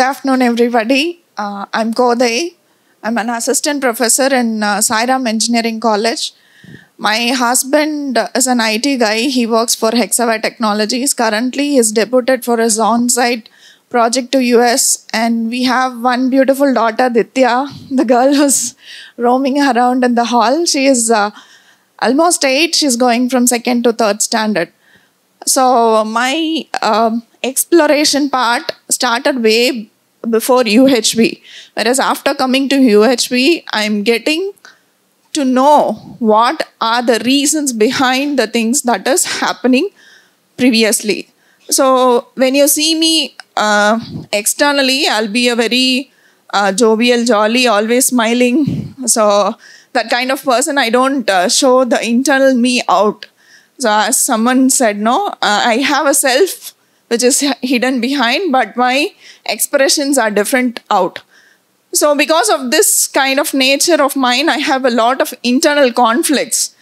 Good afternoon, everybody. Uh, I'm Kodai. I'm an assistant professor in uh, Sairam Engineering College. My husband is an IT guy. He works for Hexaware Technologies. Currently, he's deputed for his on-site project to US, and we have one beautiful daughter, Ditya, the girl who's roaming around in the hall. She is uh, almost eight. She's going from second to third standard. So my um, exploration part started way before UHV. Whereas after coming to UHV, I'm getting to know what are the reasons behind the things that is happening previously. So when you see me uh, externally, I'll be a very uh, jovial, jolly, always smiling. So that kind of person, I don't uh, show the internal me out. So someone said, no, uh, I have a self which is hidden behind, but my expressions are different out. So because of this kind of nature of mine, I have a lot of internal conflicts.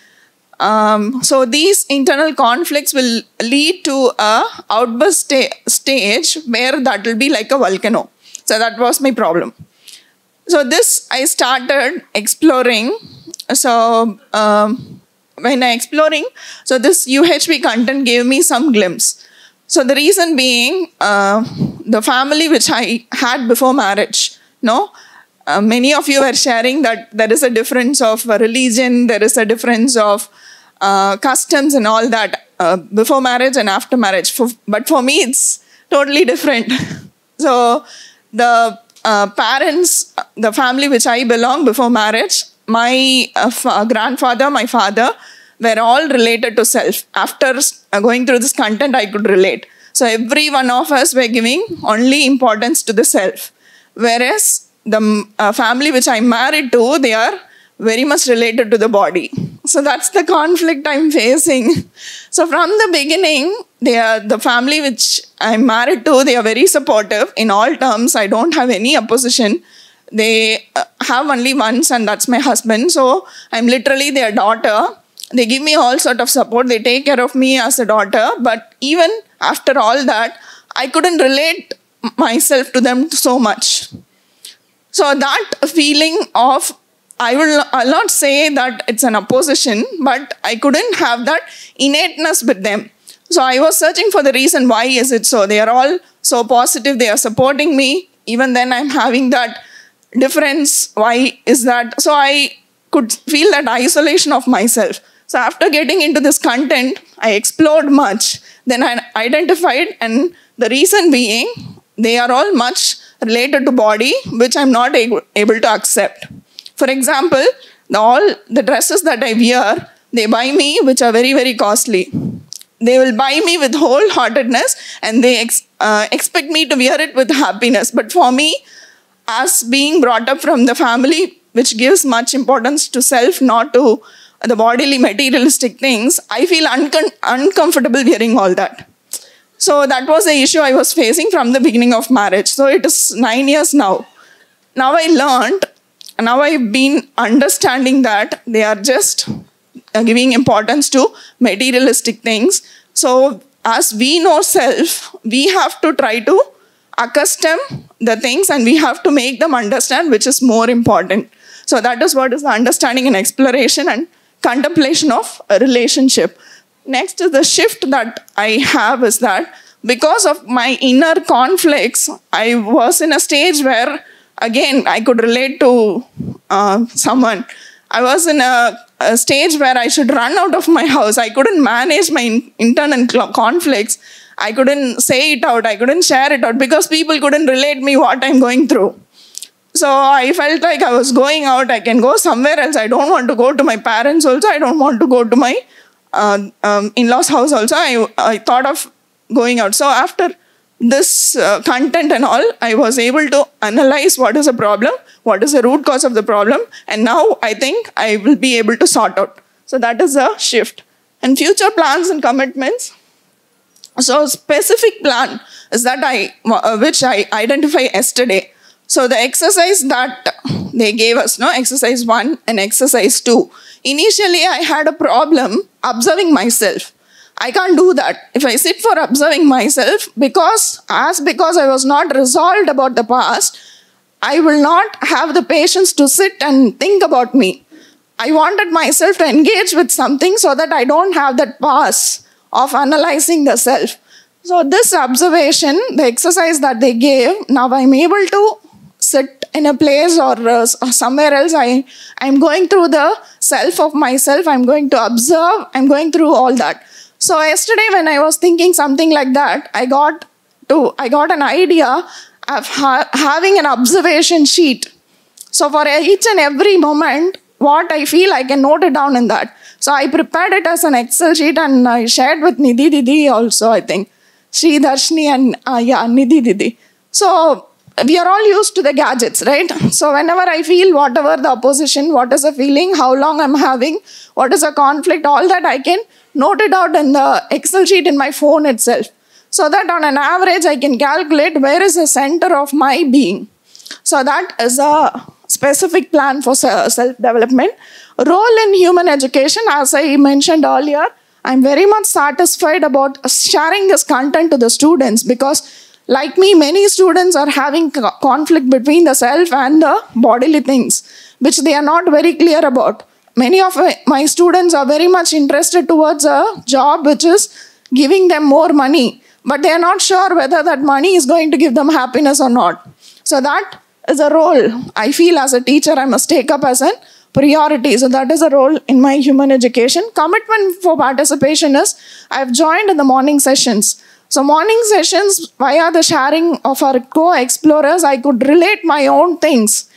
Um, so these internal conflicts will lead to a outburst sta stage where that will be like a volcano. So that was my problem. So this I started exploring. So um, when I exploring, so this UHV content gave me some glimpse. So the reason being, uh, the family which I had before marriage, no, uh, many of you were sharing that there is a difference of religion, there is a difference of uh, customs and all that uh, before marriage and after marriage. For, but for me, it's totally different. so the uh, parents, the family which I belong before marriage, my uh, grandfather, my father, were all related to self. After going through this content, I could relate. So every one of us were giving only importance to the self. Whereas the uh, family which I'm married to, they are very much related to the body. So that's the conflict I'm facing. So from the beginning, they are the family which I'm married to, they are very supportive in all terms. I don't have any opposition. They uh, have only one son, that's my husband. So I'm literally their daughter. They give me all sort of support. They take care of me as a daughter. But even after all that i couldn't relate myself to them so much. So that feeling of i will i'll not say that it's an opposition but i couldn't have that innateness with them. So i was searching for the reason why is it so. They are all so positive. They are supporting me. Even then i'm having that difference why is that so i could feel that isolation of myself so after getting into this content, I explored much. Then I identified, and the reason being, they are all much related to body, which I'm not able, to accept. For example, all the dresses that I wear, they buy me, which are very, very costly. They will buy me with wholeheartedness, and they ex uh, expect me to wear it with happiness. But for me, as being brought up from the family, which gives much importance to self, not to the bodily materialistic things, I feel uncom- uncomfortable hearing all that. So that was the issue I was facing from the beginning of marriage. So it is nine years now. Now I learned, now I've been understanding that they are just uh, giving importance to materialistic things. So as we know self, we have to try to accustom the things and we have to make them understand which is more important. So that is what is the understanding and exploration and contemplation of a relationship. Next is the shift that I have is that because of my inner conflicts, I was in a stage where, again, I could relate to uh, someone. I was in a, a, stage where I should run out of my house. I couldn't manage my in, internal conflicts. I couldn't say it out. I couldn't share it out because people couldn't relate me what I'm going through. So I felt like I was going out. I can go somewhere else. I don't want to go to my parents also. I don't want to go to my uh, um, in-laws house also. I, I thought of going out. So after this uh, content and all, I was able to analyze what is the problem, what is the root cause of the problem, and now I think I will be able to sort out. So that is a shift. And future plans and commitments. So specific plan is that I, uh, which I identify yesterday. So the exercise that they gave us, no, exercise one and exercise two. Initially, I had a problem observing myself. I can't do that. If I sit for observing myself, because as because I was not resolved about the past, I will not have the patience to sit and think about me. I wanted myself to engage with something so that I don't have that pause of analyzing the self. So, this observation, the exercise that they gave, now I'm able to sit in a place or uh, somewhere else. I, I'm going through the self of myself, I'm going to observe, I'm going through all that. So, yesterday when I was thinking something like that, I got to I got an idea of ha- having an observation sheet. So, for each and every moment, what I feel, I can note it down in that. So I prepared it as an Excel sheet and I shared with Nidhi Didi also, I think. Sri Darshni and uh, yeah, Nidhi Didi. So we are all used to the gadgets, right? So whenever I feel whatever the opposition, what is the feeling, how long I'm having, what is the conflict, all that I can note it out in the Excel sheet in my phone itself. So that on an average I can calculate where is the center of my being. So that is a specific plan for self-development. Role in human education, as I mentioned earlier, I'm very much satisfied about sharing this content to the students because like me, many students are having conflict between the self and the bodily things, which they are not very clear about. Many of my students are very much interested towards a job which is giving them more money, but they are not sure whether that money is going to give them happiness or not. So that is a role I feel as a teacher I must take up as a priority. So that is a role in my human education. Commitment for participation is I've joined in the morning sessions. So morning sessions via the sharing of our co-explorers, I could relate my own things.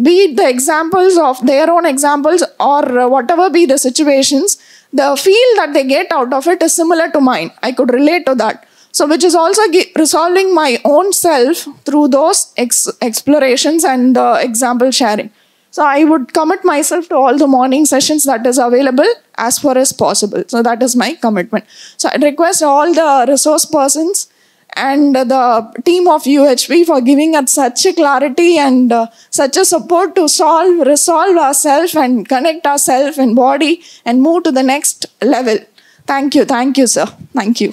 Be it the examples of their own examples or uh, whatever be the situations, the feel that they get out of it is similar to mine. I could relate to that. So, which is also resolving my own self through those ex explorations and uh, example sharing. So, I would commit myself to all the morning sessions that is available as far as possible. So, that is my commitment. So, I request all the resource persons and the team of UHV for giving us such a clarity and uh, such a support to solve, resolve ourselves and connect ourselves and body and move to the next level. Thank you. Thank you, sir. Thank you.